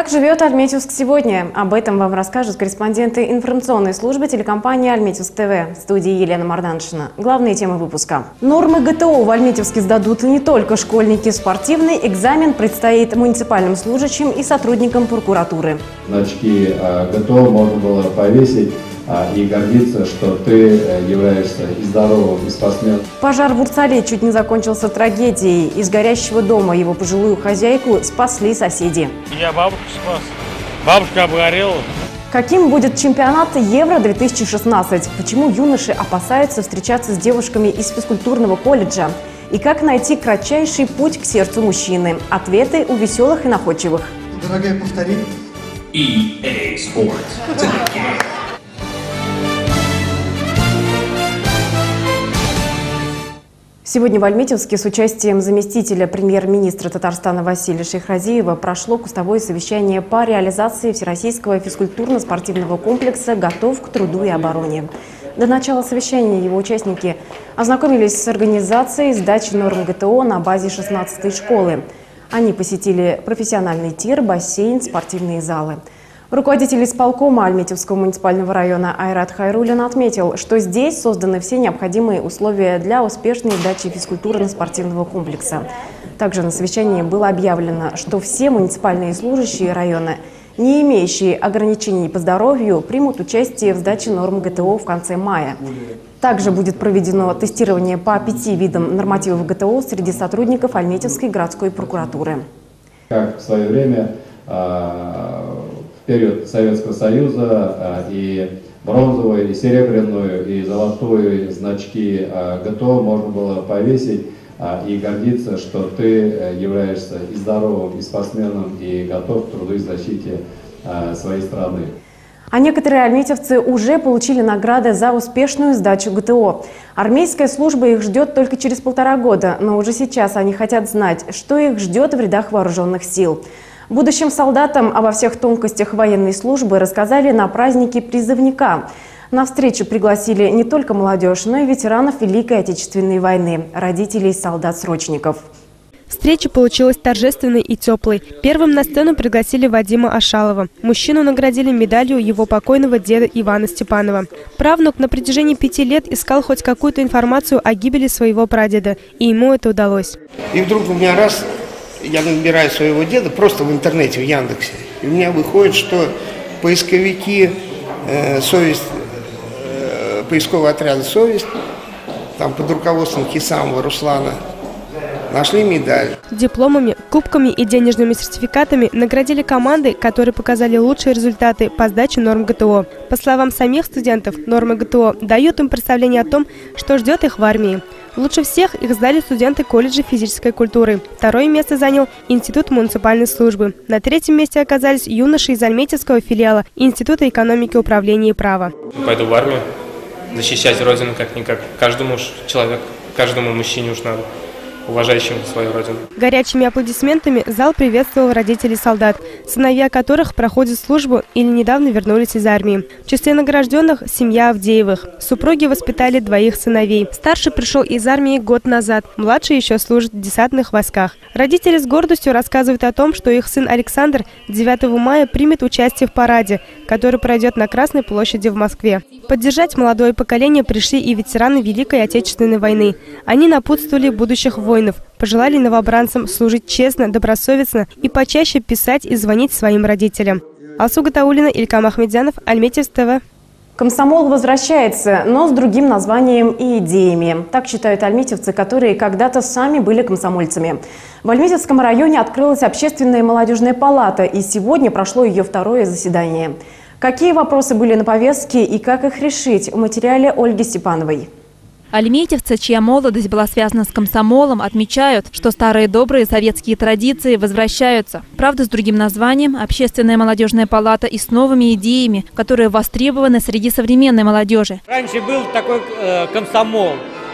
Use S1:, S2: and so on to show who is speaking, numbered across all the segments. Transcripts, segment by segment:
S1: Как живет Альметьевск сегодня? Об этом вам расскажут корреспонденты информационной службы телекомпании «Альметьевск ТВ» в студии Елена Марданшина. Главные темы выпуска. Нормы ГТО в Альметьевске сдадут не только школьники. Спортивный экзамен предстоит муниципальным служащим и сотрудникам прокуратуры.
S2: Значки а, ГТО можно было повесить и гордиться, что ты э, являешься и здоровым, и спортсменом.
S1: Пожар в Урцале чуть не закончился трагедией. Из горящего дома его пожилую хозяйку спасли соседи.
S3: Я бабушку спас. Бабушка обгорела.
S1: Каким будет чемпионат Евро-2016? Почему юноши опасаются встречаться с девушками из физкультурного колледжа? И как найти кратчайший путь к сердцу мужчины? Ответы у веселых и находчивых.
S4: Дорогая, повтори.
S5: EA Sports.
S1: Сегодня в Альметьевске с участием заместителя премьер-министра Татарстана Василия Шейхразиева прошло кустовое совещание по реализации Всероссийского физкультурно-спортивного комплекса «Готов к труду и обороне». До начала совещания его участники ознакомились с организацией сдачи норм ГТО на базе 16-й школы. Они посетили профессиональный тир, бассейн, спортивные залы – Руководитель исполкома Альметьевского муниципального района Айрат Хайрулин отметил, что здесь созданы все необходимые условия для успешной сдачи физкультурно-спортивного комплекса. Также на совещании было объявлено, что все муниципальные служащие района, не имеющие ограничений по здоровью, примут участие в сдаче норм ГТО в конце мая. Также будет проведено тестирование по пяти видам нормативов ГТО среди сотрудников Альметьевской городской прокуратуры.
S2: Как в свое время а, период Советского Союза а, и бронзовую, и серебряную, и золотую значки а, ГТО можно было повесить а, и гордиться, что ты э, являешься и здоровым, и спортсменом, и готов к труду и защите своей страны.
S1: А некоторые армейцевцы уже получили награды за успешную сдачу ГТО. Армейская служба их ждет только через полтора года, но уже сейчас они хотят знать, что их ждет в рядах вооруженных сил. Будущим солдатам обо всех тонкостях военной службы рассказали на празднике призывника. На встречу пригласили не только молодежь, но и ветеранов Великой Отечественной войны, родителей солдат-срочников.
S6: Встреча получилась торжественной и теплой. Первым на сцену пригласили Вадима Ашалова. Мужчину наградили медалью его покойного деда Ивана Степанова. Правнук на протяжении пяти лет искал хоть какую-то информацию о гибели своего прадеда, и ему это удалось.
S4: И вдруг у меня раз я набираю своего деда просто в интернете, в Яндексе. И у меня выходит, что поисковики э, «Совесть», э, поискового отряда «Совесть», там под руководством Кисамова Руслана, нашли медаль.
S6: Дипломами, кубками и денежными сертификатами наградили команды, которые показали лучшие результаты по сдаче норм ГТО. По словам самих студентов, нормы ГТО дают им представление о том, что ждет их в армии. Лучше всех их сдали студенты колледжа физической культуры. Второе место занял Институт муниципальной службы. На третьем месте оказались юноши из Альметьевского филиала Института экономики, управления и права.
S7: Пойду в армию, защищать Родину как-никак. Каждому человеку, каждому мужчине уж надо уважающим свою родину.
S6: Горячими аплодисментами зал приветствовал родителей солдат, сыновья которых проходят службу или недавно вернулись из армии. В числе награжденных – семья Авдеевых. Супруги воспитали двоих сыновей. Старший пришел из армии год назад, младший еще служит в десантных войсках. Родители с гордостью рассказывают о том, что их сын Александр 9 мая примет участие в параде, который пройдет на Красной площади в Москве. Поддержать молодое поколение пришли и ветераны Великой Отечественной войны. Они напутствовали будущих воинов, пожелали новобранцам служить честно, добросовестно и почаще писать и звонить своим родителям. Алсу Гатаулина, Илькам Ахмедзянов, Альметьев ТВ.
S1: Комсомол возвращается, но с другим названием и идеями. Так считают альметьевцы, которые когда-то сами были комсомольцами. В Альметьевском районе открылась общественная молодежная палата, и сегодня прошло ее второе заседание. Какие вопросы были на повестке и как их решить в материале Ольги Степановой.
S8: Альметьевцы, чья молодость была связана с комсомолом, отмечают, что старые добрые советские традиции возвращаются. Правда, с другим названием – Общественная молодежная палата и с новыми идеями, которые востребованы среди современной молодежи.
S3: Раньше был такой э, комсомол,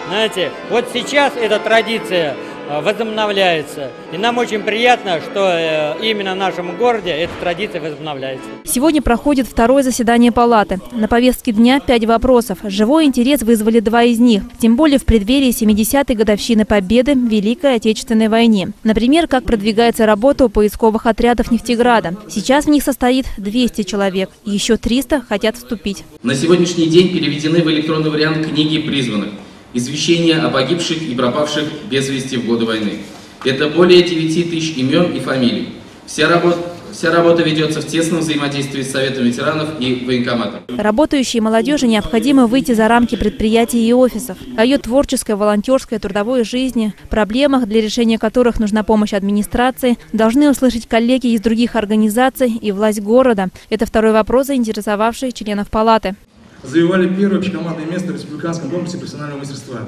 S3: знаете. Вот сейчас эта традиция
S9: возобновляется. И нам очень приятно, что э, именно в нашем городе эта традиция возобновляется.
S8: Сегодня проходит второе заседание палаты. На повестке дня пять вопросов. Живой интерес вызвали два из них. Тем более в преддверии 70-й годовщины Победы в Великой Отечественной войне. Например, как продвигается работа у поисковых отрядов Нефтеграда. Сейчас в них состоит 200 человек. Еще 300 хотят вступить.
S10: На сегодняшний день переведены в электронный вариант книги призванных. Извещения о погибших и пропавших без вести в годы войны. Это более 9 тысяч имен и фамилий. Вся работа, вся работа ведется в тесном взаимодействии с Советом ветеранов и военкоматом.
S8: Работающей молодежи необходимо выйти за рамки предприятий и офисов. О ее творческой, волонтерской, трудовой жизни, проблемах, для решения которых нужна помощь администрации, должны услышать коллеги из других организаций и власть города. Это второй вопрос, заинтересовавший членов палаты
S11: завоевали первое общекомандное место в республиканском конкурсе профессионального мастерства.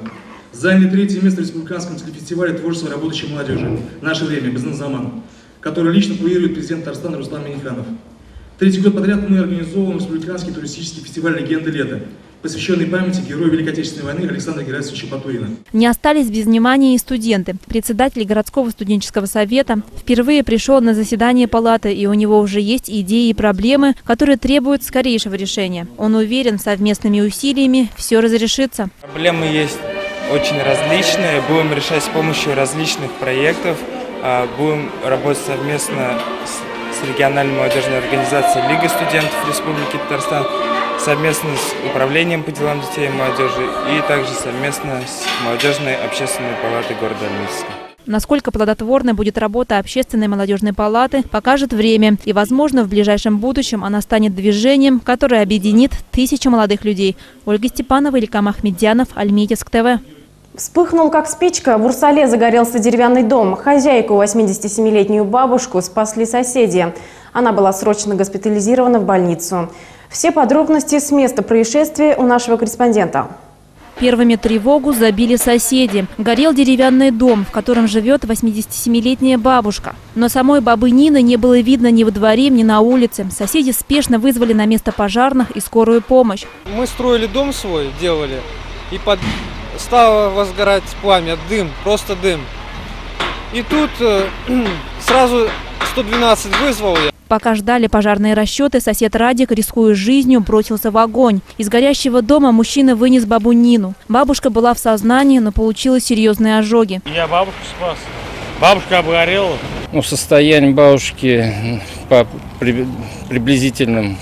S11: Заняли третье место в республиканском телефестивале творчества работающей молодежи «Наше время. Бизнес-заман», который лично курирует президент Татарстана Руслан Миниханов. Третий год подряд мы организовываем республиканский туристический фестиваль «Легенды лета», посвященный памяти героя Великой Отечественной войны Александра Герасимовича Батурина.
S8: Не остались без внимания и студенты. Председатель городского студенческого совета впервые пришел на заседание палаты, и у него уже есть идеи и проблемы, которые требуют скорейшего решения. Он уверен, совместными усилиями все разрешится.
S12: Проблемы есть очень различные, будем решать с помощью различных проектов, а, будем работать совместно с региональной молодежной организацией Лига студентов Республики Татарстан, совместно с Управлением по делам детей и молодежи и также совместно с Молодежной общественной палатой города Альметьевска.
S8: Насколько плодотворной будет работа общественной молодежной палаты, покажет время. И, возможно, в ближайшем будущем она станет движением, которое объединит тысячи молодых людей. Ольга Степанова, Илькам Ахмедьянов, Альметьевск ТВ.
S1: Вспыхнул как спичка, в Урсале загорелся деревянный дом. Хозяйку, 87-летнюю бабушку, спасли соседи. Она была срочно госпитализирована в больницу. Все подробности с места происшествия у нашего корреспондента.
S8: Первыми тревогу забили соседи. Горел деревянный дом, в котором живет 87-летняя бабушка. Но самой бабы Нины не было видно ни во дворе, ни на улице. Соседи спешно вызвали на место пожарных и скорую помощь.
S13: Мы строили дом свой, делали, и под... стало возгорать пламя, дым, просто дым. И тут э, сразу 112 вызвал я.
S8: Пока ждали пожарные расчеты, сосед Радик, рискуя жизнью, бросился в огонь. Из горящего дома мужчина вынес бабу Нину. Бабушка была в сознании, но получила серьезные ожоги.
S3: Я бабушку спас. Бабушка обгорела.
S14: Ну, состояние бабушки по приблизительным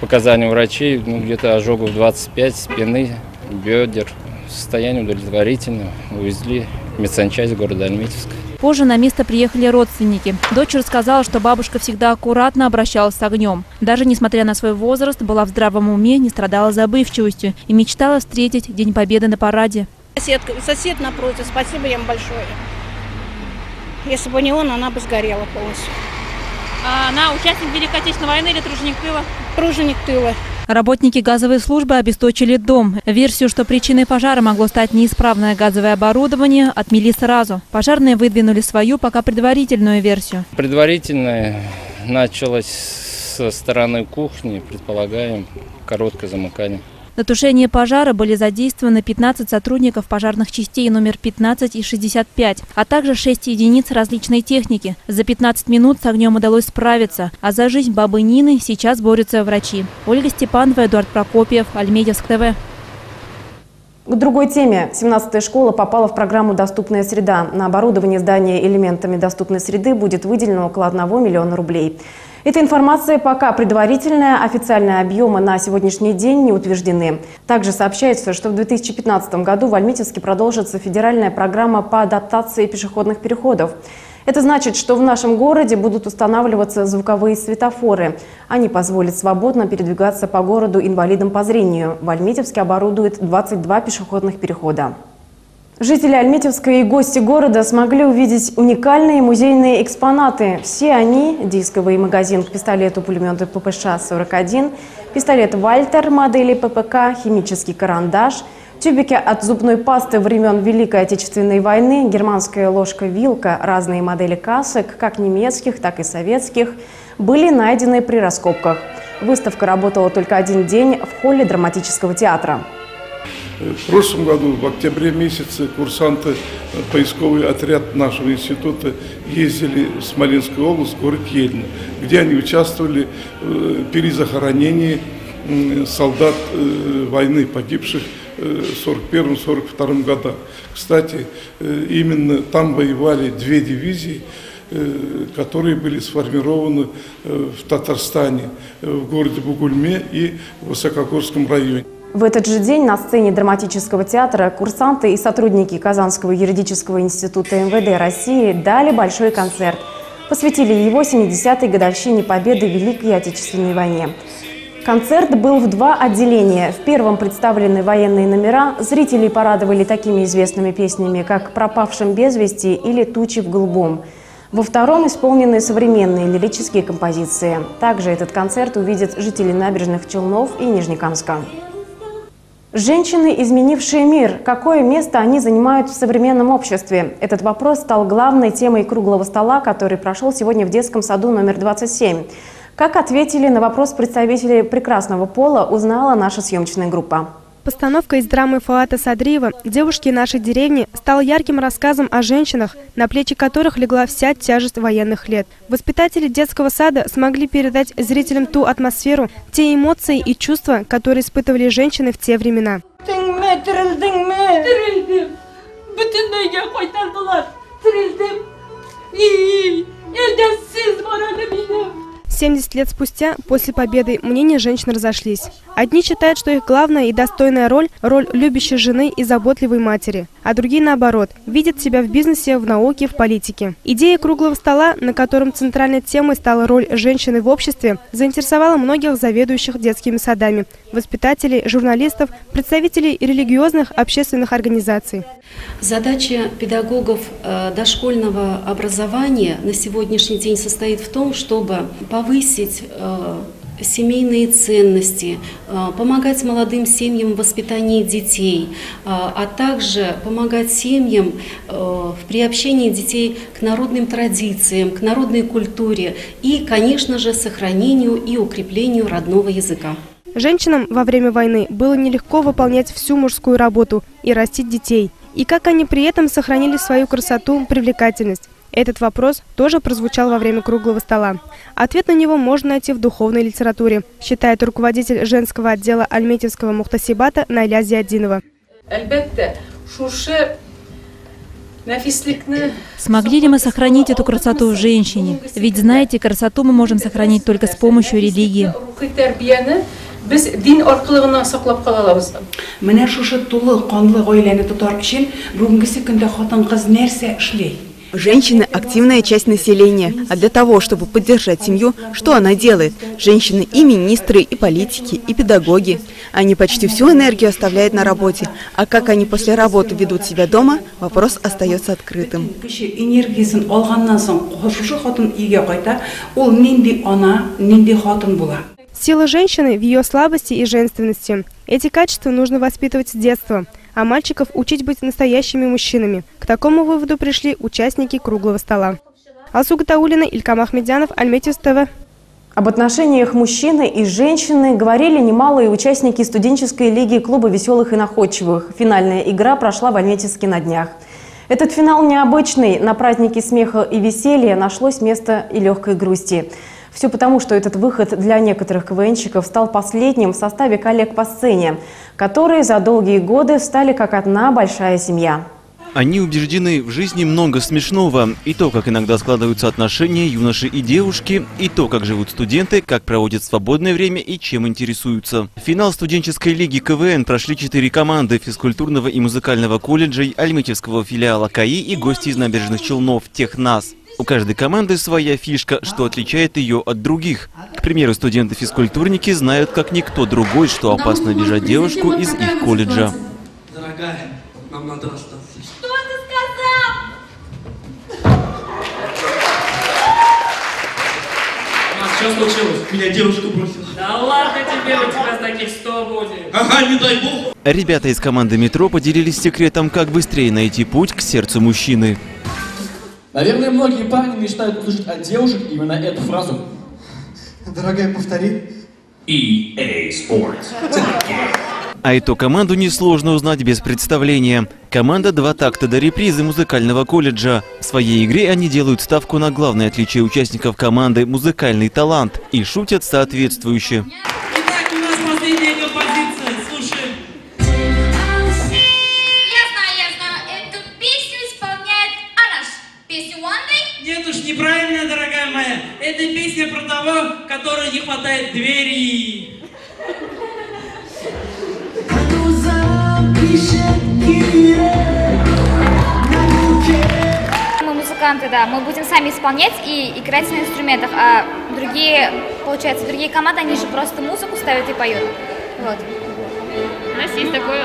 S14: показаниям врачей, ну, где-то ожогов 25 спины, бедер. Состояние удовлетворительное. Увезли в медсанчасть города Альметьевска.
S8: Позже на место приехали родственники. Дочь рассказала, что бабушка всегда аккуратно обращалась с огнем. Даже несмотря на свой возраст, была в здравом уме, не страдала забывчивостью и мечтала встретить День Победы на параде.
S15: Сосед, сосед напротив, спасибо им большое. Если бы не он, она бы сгорела полностью.
S8: А она участник Великой Отечественной войны или труженик тыла?
S15: Труженик тыла.
S8: Работники газовой службы обесточили дом. Версию, что причиной пожара могло стать неисправное газовое оборудование, отмели сразу. Пожарные выдвинули свою, пока предварительную версию.
S14: Предварительная началась со стороны кухни, предполагаем, короткое замыкание.
S8: На тушение пожара были задействованы 15 сотрудников пожарных частей номер 15 и 65, а также 6 единиц различной техники. За 15 минут с огнем удалось справиться, а за жизнь бабы Нины сейчас борются врачи. Ольга Степанова, Эдуард Прокопьев, Альмедьевск ТВ.
S1: К другой теме. 17-я школа попала в программу «Доступная среда». На оборудование здания элементами доступной среды будет выделено около 1 миллиона рублей. Эта информация пока предварительная, официальные объемы на сегодняшний день не утверждены. Также сообщается, что в 2015 году в Альметьевске продолжится федеральная программа по адаптации пешеходных переходов. Это значит, что в нашем городе будут устанавливаться звуковые светофоры. Они позволят свободно передвигаться по городу инвалидам по зрению. В Альметьевске оборудуют 22 пешеходных перехода. Жители Альметьевска и гости города смогли увидеть уникальные музейные экспонаты. Все они – дисковый магазин к пистолету-пулемету ППШ-41, пистолет «Вальтер» модели ППК, химический карандаш, тюбики от зубной пасты времен Великой Отечественной войны, германская ложка-вилка, разные модели касок, как немецких, так и советских, были найдены при раскопках. Выставка работала только один день в холле драматического театра.
S16: В прошлом году, в октябре месяце, курсанты, поисковый отряд нашего института ездили в Смоленскую область, город Ельня, где они участвовали в перезахоронении солдат войны, погибших в 1941-1942 годах. Кстати, именно там воевали две дивизии, которые были сформированы в Татарстане, в городе Бугульме и в Высокогорском районе.
S1: В этот же день на сцене драматического театра курсанты и сотрудники Казанского юридического института МВД России дали большой концерт. Посвятили его 70-й годовщине победы в Великой Отечественной войне. Концерт был в два отделения. В первом представлены военные номера. Зрителей порадовали такими известными песнями, как «Пропавшим без вести» или «Тучи в голубом». Во втором исполнены современные лирические композиции. Также этот концерт увидят жители набережных Челнов и Нижнекамска. Женщины, изменившие мир. Какое место они занимают в современном обществе? Этот вопрос стал главной темой круглого стола, который прошел сегодня в детском саду номер 27. Как ответили на вопрос представители прекрасного пола, узнала наша съемочная группа.
S6: Постановка из драмы Фуата Садриева «Девушки нашей деревни» стала ярким рассказом о женщинах, на плечи которых легла вся тяжесть военных лет. Воспитатели детского сада смогли передать зрителям ту атмосферу, те эмоции и чувства, которые испытывали женщины в те времена. Семьдесят лет спустя, после победы, мнения женщин разошлись. Одни считают, что их главная и достойная роль – роль любящей жены и заботливой матери, а другие, наоборот, видят себя в бизнесе, в науке, в политике. Идея круглого стола, на котором центральной темой стала роль женщины в обществе, заинтересовала многих заведующих детскими садами, воспитателей, журналистов, представителей религиозных общественных организаций.
S17: Задача педагогов э, дошкольного образования на сегодняшний день состоит в том, чтобы повысить э, семейные ценности, э, помогать молодым семьям в воспитании детей, а также помогать семьям в приобщении детей к народным традициям, к народной культуре и, конечно же, сохранению и укреплению родного языка.
S6: Женщинам во время войны было нелегко выполнять всю мужскую работу и растить детей – и как они при этом сохранили свою красоту, привлекательность. Этот вопрос тоже прозвучал во время круглого стола. Ответ на него можно найти в духовной литературе, считает руководитель женского отдела Альметьевского Мухтасибата Найля Зиадинова.
S8: Смогли ли мы сохранить эту красоту в женщине? Ведь знаете, красоту мы можем сохранить только с помощью религии
S18: біз дин арқылы ғана сақлап қала алабыз міне шушы тулы қанлы ғаиләне тотар өчен бүгінгісі күндә хатын кыз нәрсә эшләй
S19: Женщины – активная часть населения, а для того, чтобы поддержать семью, что она делает? Женщины и министры, и политики, и педагоги. Они почти всю энергию оставляют на работе, а как они после работы ведут себя дома, вопрос остается открытым.
S6: Сила женщины в ее слабости и женственности. Эти качества нужно воспитывать с детства, а мальчиков учить быть настоящими мужчинами. К такому выводу пришли участники круглого стола. Алсу Гатаулина, Илькам Ахмедянов, Альметьевс ТВ.
S1: Об отношениях мужчины и женщины говорили немалые участники студенческой лиги клуба «Веселых и находчивых». Финальная игра прошла в Альметьевске на днях. Этот финал необычный. На празднике смеха и веселья нашлось место и легкой грусти. Все потому, что этот выход для некоторых КВНщиков стал последним в составе коллег по сцене, которые за долгие годы стали как одна большая семья.
S20: Они убеждены, в жизни много смешного. И то, как иногда складываются отношения юноши и девушки, и то, как живут студенты, как проводят свободное время и чем интересуются. Финал студенческой лиги КВН прошли четыре команды физкультурного и музыкального колледжей, Альметьевского филиала КАИ и гости из набережных Челнов, Технас. У каждой команды своя фишка, что отличает ее от других. К примеру, студенты-физкультурники знают как никто другой, что опасно обижать девушку из их колледжа. Дорогая, нам надо расстаться. Что ты
S21: сказал? Что случилось? Меня девушка бросила.
S22: Да ладно тебе, у тебя таких сто будет.
S21: Ага, не дай бог.
S20: Ребята из команды «Метро» поделились секретом, как быстрее найти путь к сердцу мужчины.
S21: Наверное, многие парни мечтают услышать от девушек именно эту фразу.
S23: Дорогая, повтори.
S5: EA Sports.
S20: А эту команду несложно узнать без представления. Команда «Два такта до репризы» музыкального колледжа. В своей игре они делают ставку на главное отличие участников команды – музыкальный талант. И шутят соответствующе.
S22: Итак, которой не хватает двери.
S24: Мы музыканты, да, мы будем сами исполнять и играть на инструментах, а другие, получается, другие команды, они же просто музыку ставят и поют. Вот. У нас есть такое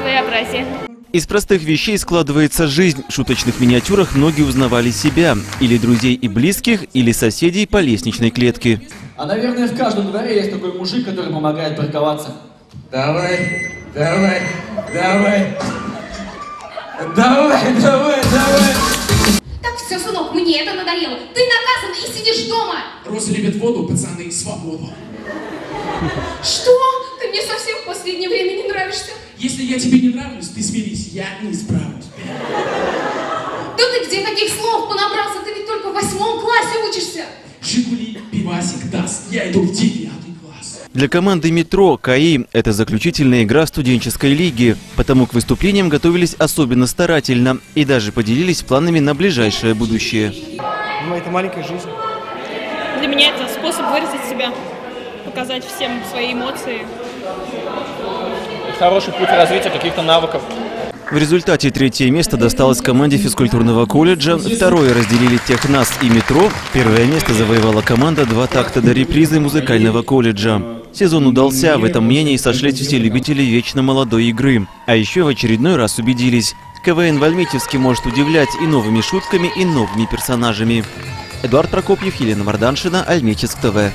S24: своеобразие.
S20: Из простых вещей складывается жизнь. В шуточных миниатюрах многие узнавали себя. Или друзей и близких, или соседей по лестничной клетке.
S21: А, наверное, в каждом дворе есть такой мужик, который помогает парковаться. Давай, давай, давай. Давай, давай, давай.
S24: Так, все, сынок, мне это надоело. Ты наказан и сидишь дома.
S25: Роза любит воду, пацаны, свободу.
S24: Что? Ты мне совсем в последнее время не нравишься.
S25: Если я тебе не нравлюсь, ты смирись, я не исправлюсь.
S24: Да ты где таких слов понабрался? Ты ведь только в восьмом классе учишься.
S25: Жигули, пивасик, даст. Я иду в девятый класс.
S20: Для команды «Метро» КАИ – это заключительная игра студенческой лиги. Потому к выступлениям готовились особенно старательно и даже поделились планами на ближайшее будущее.
S23: Ну, это маленькая жизнь.
S26: Для меня это способ выразить себя, показать всем свои эмоции.
S27: Хороший путь развития каких-то навыков.
S20: В результате третье место досталось команде физкультурного колледжа, второе разделили Технас и Метро, первое место завоевала команда «Два такта до репризы» музыкального колледжа. Сезон удался, в этом мнении сошлись все любители вечно молодой игры. А еще в очередной раз убедились, КВН в Альметьевске может удивлять и новыми шутками, и новыми персонажами. Эдуард Прокопьев, Елена Марданшина, Альметьевск ТВ.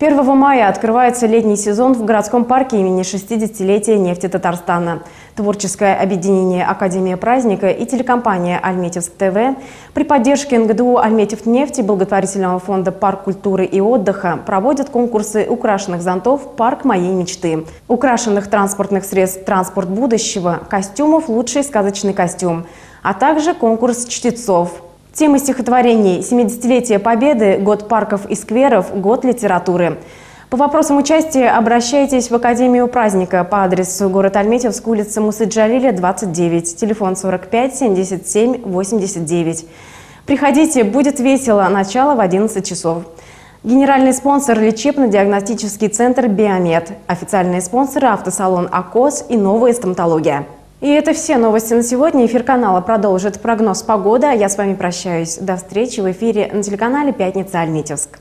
S1: 1 мая открывается летний сезон в городском парке имени 60-летия нефти Татарстана. Творческое объединение «Академия праздника» и телекомпания «Альметьевск ТВ» при поддержке НГДУ «Альметьевнефть» и благотворительного фонда «Парк культуры и отдыха» проводят конкурсы украшенных зонтов. «Парк моей мечты», украшенных транспортных средств «Транспорт будущего», костюмов «Лучший сказочный костюм», а также конкурс чтецов – Тема стихотворений «70-летие Победы», «Год парков и скверов», «Год литературы». По вопросам участия обращайтесь в Академию праздника по адресу город Альметьевск, улица Мусы Джалиля, 29, телефон 45 77 89. Приходите, будет весело, начало в 11 часов. Генеральный спонсор – лечебно-диагностический центр «Биомед». Официальные спонсоры – автосалон «Акос» и «Новая стоматология». И это все новости на сегодня. Эфир канала продолжит прогноз погоды. А я с вами прощаюсь. До встречи в эфире на телеканале «Пятница Альметьевск».